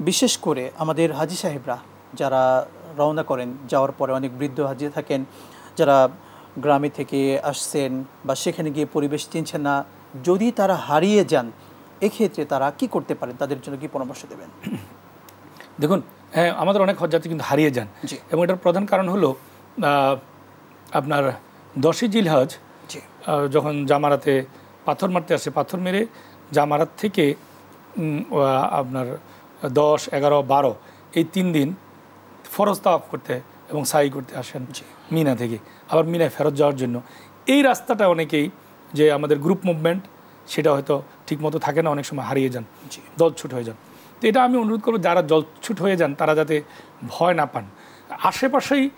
বিশেষ করে আমাদের হাজি সাহেবরা যারা রওনা করেন যাওয়ার পরে অনেক বৃদ্ধ হাজি থাকেন যারা গ্রামে থেকে আসছেন বা সেখানে গিয়ে পরিবেশ চিনছেন না যদি তারা হারিয়ে যান এক্ষেত্রে তারা কি করতে পারেন? তাদের জন্য কি পরামর্শ দেবেন? দেখুন হ্যাঁ আমাদের অনেক হজযাত্রী কিন্তু হারিয়ে যান। এবং এটার প্রধান কারণ হলো আপনার দশই জিলহজ যখন জামারাতে পাথর মারতে আসে পাথর মেরে জামারাত থেকে আপনার দশ এগারো বারো এই তিন দিন ফরজ তাওয়াফ করতে এবং সাই করতে আসেন মিনা থেকে। আবার মিনায় ফেরত যাওয়ার জন্য। এই রাস্তাটা অনেকেই যে আমাদের গ্রুপ মুভমেন্ট সেটা হয়তো ঠিকমতো থাকে না অনেক সময় হারিয়ে যান জি। দলছুট হয়ে যান। তো এটা আমি অনুরোধ করব যারা জলছুট হয়ে যান তারা যাতে ভয় না পান। আশেপাশেই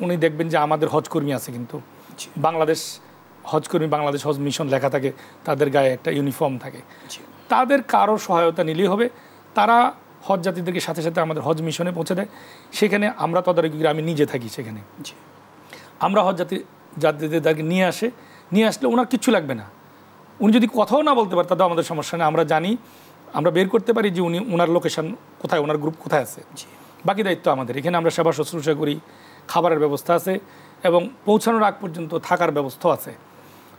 উনি দেখবেন যে আমাদের হজকর্মী আছে কিন্তু। বাংলাদেশ হজকর্মী বাংলাদেশ হজ মিশন লেখা থাকে তাদের গায়ে একটা ইউনিফর্ম থাকে। তাদের কারও সহায়তা নিলেই হবে। তারা হজ জাতিদেরকে সাথে সাথে আমাদের হজ মিশনে পৌঁছে দেয়। সেখানে আমরা তদারকি করে আমি নিজে থাকি সেখানে। আমরা হজ জাতি জাতিদেরকে নিয়ে আসে। নিয়ে আসলে ওনার কিচ্ছু লাগবে না। উনি যদি কথাও না বলতে পারে তাতেও আমাদের সমস্যা নেই। আমরা জানি আমরা বের করতে পারি যে উনি ওনার লোকেশন কোথায় ওনার গ্রুপ কোথায় আছে। বাকি দায়িত্ব আমাদের। এখানে আমরা সেবা শুশ্রূষা করি খাবারের ব্যবস্থা আছে এবং পৌঁছানোর আগ পর্যন্ত থাকার ব্যবস্থাও আছে।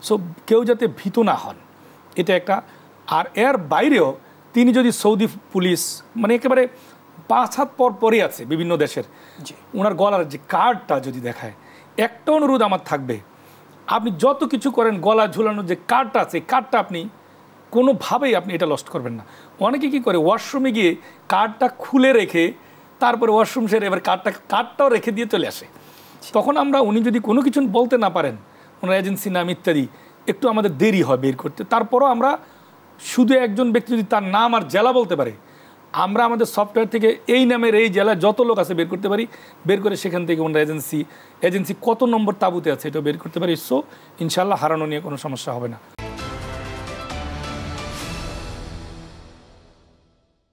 সো কেউ যাতে ভীত না হন এটা একটা। আর এর বাইরেও তিনি যদি সৌদি পুলিশ মানে একেবারে পাঁচ হাত পর পরে আছে বিভিন্ন দেশের ওনার গলার যে কার্ডটা যদি দেখায় একটা অনুরোধ আমার থাকবে আপনি যত কিছু করেন গলা ঝুলানোর যে কার্ডটা আছে কার্ডটা আপনি কোনোভাবেই আপনি এটা লস্ট করবেন না। অনেকে কি করে ওয়াশরুমে গিয়ে কার্ডটা খুলে রেখে তারপরে ওয়াশরুম সেরে এবার কার্ডটা কার্ডটাও রেখে দিয়ে চলে আসে। তখন আমরা উনি যদি কোনো কিছু বলতে না পারেন ওনার এজেন্সি নাম ইত্যাদি একটু আমাদের দেরি হয় বের করতে তারপরও আমরা শুধু একজন ব্যক্তি যদি তার নাম আর জেলা বলতে পারে, আমরা আমাদের সফটওয়্যার থেকে এই নামের এই জেলায় যত লোক আছে বের করতে পারি, বের করে সেখান থেকে আমরা এজেন্সি এজেন্সি কত নম্বর তাবুতে আছে এটা বের করতে পারি। সো ইনশাল্লাহ হারানো নিয়ে কোনো সমস্যা হবে না।